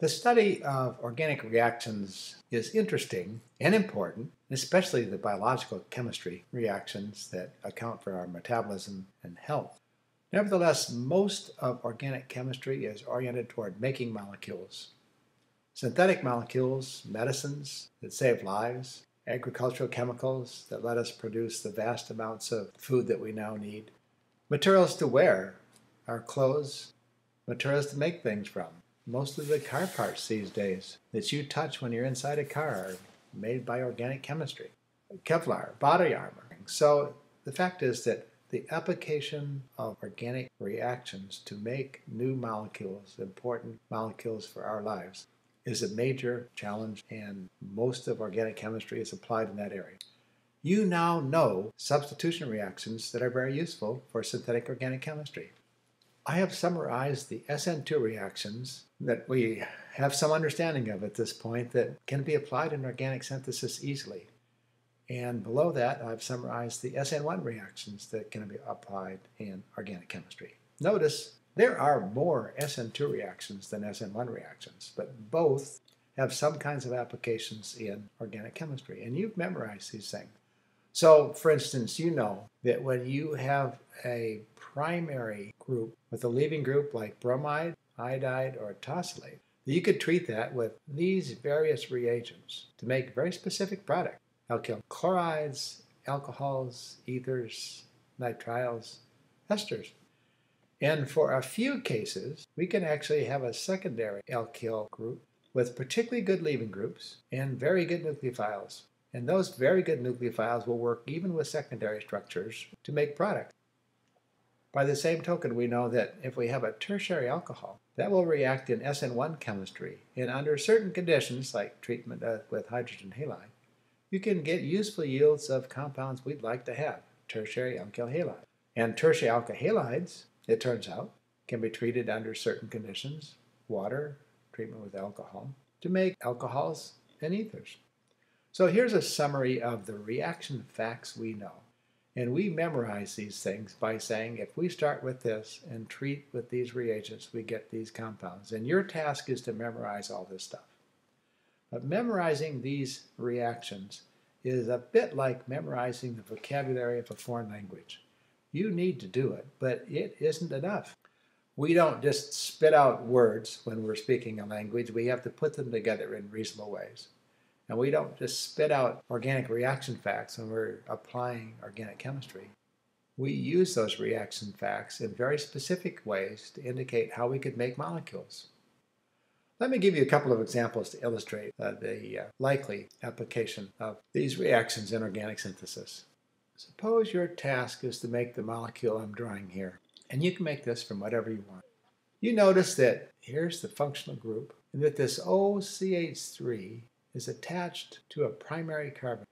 The study of organic reactions is interesting and important, especially the biological chemistry reactions that account for our metabolism and health. Nevertheless, most of organic chemistry is oriented toward making molecules. Synthetic molecules, medicines that save lives, agricultural chemicals that let us produce the vast amounts of food that we now need, materials to wear, our clothes, materials to make things from, most of the car parts these days that you touch when you're inside a car are made by organic chemistry. Kevlar, body armor. So the fact is that the application of organic reactions to make new molecules, important molecules for our lives, is a major challenge, and most of organic chemistry is applied in that area. You now know substitution reactions that are very useful for synthetic organic chemistry. I have summarized the SN2 reactions that we have some understanding of at this point that can be applied in organic synthesis easily. And below that, I've summarized the SN1 reactions that can be applied in organic chemistry. Notice there are more SN2 reactions than SN1 reactions, but both have some kinds of applications in organic chemistry. And you've memorized these things. So, for instance, you know that when you have a primary group with a leaving group like bromide, iodide, or tosylate, you could treat that with these various reagents to make very specific products alkyl chlorides, alcohols, ethers, nitriles, esters. And for a few cases, we can actually have a secondary alkyl group with particularly good leaving groups and very good nucleophiles. And those very good nucleophiles will work even with secondary structures to make products. By the same token, we know that if we have a tertiary alcohol, that will react in SN1 chemistry, and under certain conditions, like treatment uh, with hydrogen halide, you can get useful yields of compounds we'd like to have, tertiary alkyl halide. And tertiary alkyl halides, it turns out, can be treated under certain conditions, water, treatment with alcohol, to make alcohols and ethers. So here's a summary of the reaction facts we know. And we memorize these things by saying if we start with this and treat with these reagents, we get these compounds. And your task is to memorize all this stuff. But memorizing these reactions is a bit like memorizing the vocabulary of a foreign language. You need to do it, but it isn't enough. We don't just spit out words when we're speaking a language, we have to put them together in reasonable ways. And we don't just spit out organic reaction facts when we're applying organic chemistry. We use those reaction facts in very specific ways to indicate how we could make molecules. Let me give you a couple of examples to illustrate uh, the uh, likely application of these reactions in organic synthesis. Suppose your task is to make the molecule I'm drawing here, and you can make this from whatever you want. You notice that here's the functional group, and that this OCH3 is attached to a primary carbon.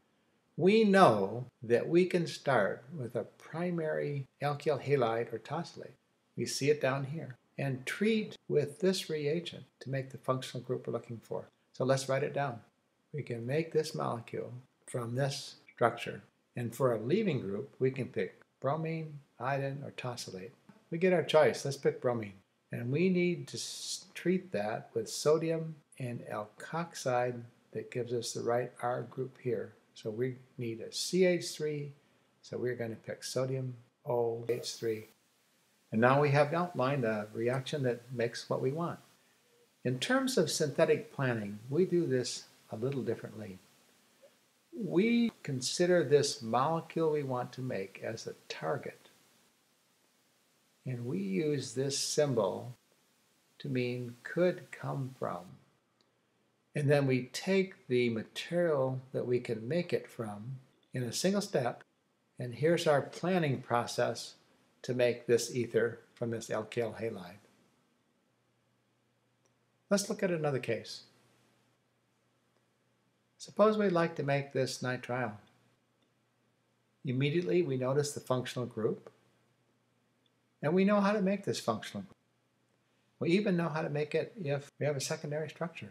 We know that we can start with a primary alkyl halide or tosylate. We see it down here. And treat with this reagent to make the functional group we're looking for. So let's write it down. We can make this molecule from this structure. And for a leaving group, we can pick bromine, iodine, or tosylate. We get our choice. Let's pick bromine. And we need to treat that with sodium and alkoxide that gives us the right R group here. So we need a CH3, so we're going to pick sodium OCH3. And now we have outlined a reaction that makes what we want. In terms of synthetic planning, we do this a little differently. We consider this molecule we want to make as a target. And we use this symbol to mean could come from. And then we take the material that we can make it from in a single step, and here's our planning process to make this ether from this alkyl halide. Let's look at another case. Suppose we'd like to make this nitrile. Immediately we notice the functional group, and we know how to make this functional group. We even know how to make it if we have a secondary structure.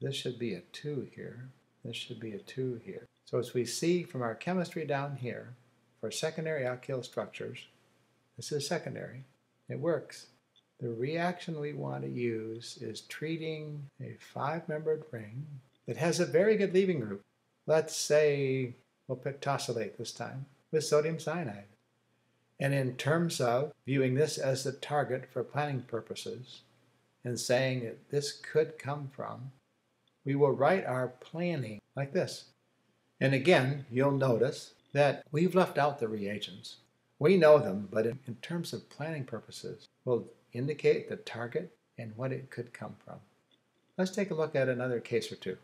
This should be a 2 here. This should be a 2 here. So as we see from our chemistry down here, for secondary alkyl structures, this is secondary. It works. The reaction we want to use is treating a five-membered ring that has a very good leaving group. Let's say we'll pick tosylate this time with sodium cyanide. And in terms of viewing this as the target for planning purposes and saying that this could come from, we will write our planning like this. And again, you'll notice that we've left out the reagents. We know them, but in, in terms of planning purposes, we'll indicate the target and what it could come from. Let's take a look at another case or two.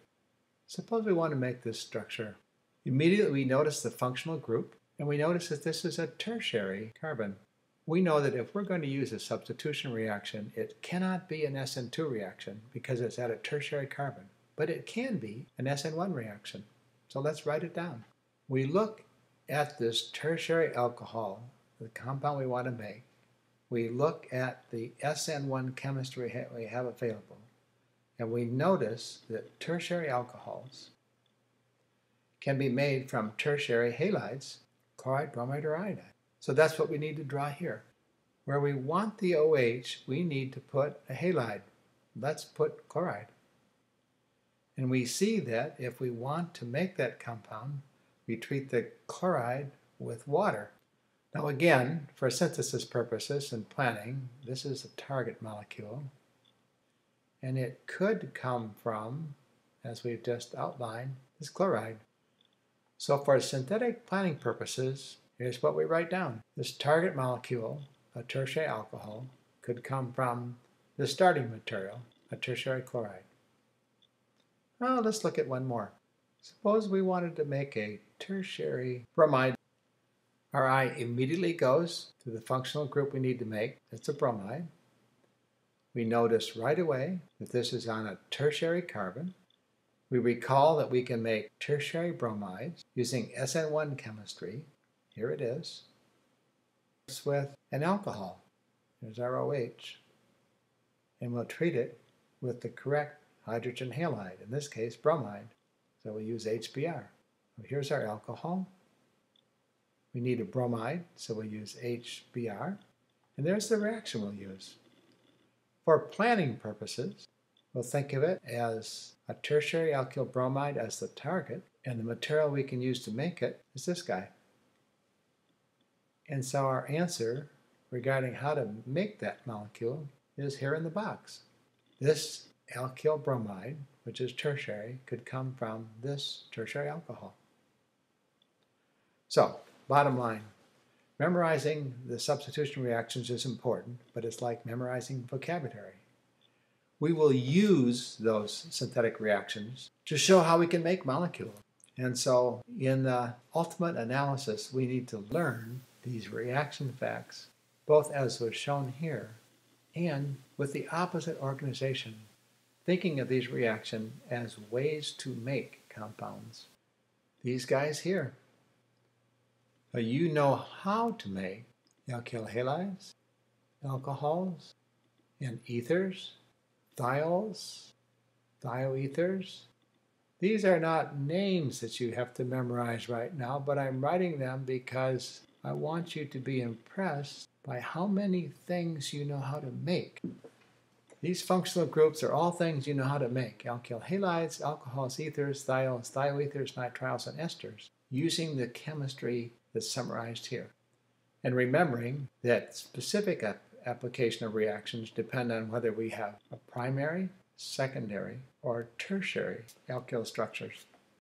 Suppose we want to make this structure. Immediately we notice the functional group, and we notice that this is a tertiary carbon. We know that if we're going to use a substitution reaction, it cannot be an SN2 reaction because it's at a tertiary carbon, but it can be an SN1 reaction. So let's write it down. We look at this tertiary alcohol, the compound we want to make. We look at the SN1 chemistry we have available, and we notice that tertiary alcohols can be made from tertiary halides, chloride, bromide, or iodide. So that's what we need to draw here. Where we want the OH, we need to put a halide. Let's put chloride. And we see that if we want to make that compound, we treat the chloride with water. Now again, for synthesis purposes and planning, this is a target molecule. And it could come from, as we've just outlined, this chloride. So for synthetic planning purposes, here's what we write down. This target molecule, a tertiary alcohol, could come from the starting material, a tertiary chloride. Well, let's look at one more. Suppose we wanted to make a tertiary bromide. Our eye immediately goes to the functional group we need to make. It's a bromide. We notice right away that this is on a tertiary carbon. We recall that we can make tertiary bromides using SN1 chemistry. Here it is. It's with an alcohol. There's our OH. And we'll treat it with the correct hydrogen halide, in this case bromide. So we use HBr. here's our alcohol. We need a bromide, so we use HBr. And there's the reaction we'll use. For planning purposes, we'll think of it as a tertiary alkyl bromide as the target, and the material we can use to make it is this guy. And so our answer regarding how to make that molecule is here in the box. This alkyl bromide which is tertiary, could come from this tertiary alcohol. So, bottom line, memorizing the substitution reactions is important, but it's like memorizing vocabulary. We will use those synthetic reactions to show how we can make molecules. And so, in the ultimate analysis, we need to learn these reaction facts, both as was shown here and with the opposite organization thinking of these reactions as ways to make compounds. These guys here. So you know how to make alkyl halides, alcohols, and ethers, thiols, thioethers. These are not names that you have to memorize right now, but I'm writing them because I want you to be impressed by how many things you know how to make. These functional groups are all things you know how to make. Alkyl halides, alcohols, ethers, thiols, thioethers, nitriles, and esters, using the chemistry that's summarized here. And remembering that specific ap application of reactions depend on whether we have a primary, secondary, or tertiary alkyl structures.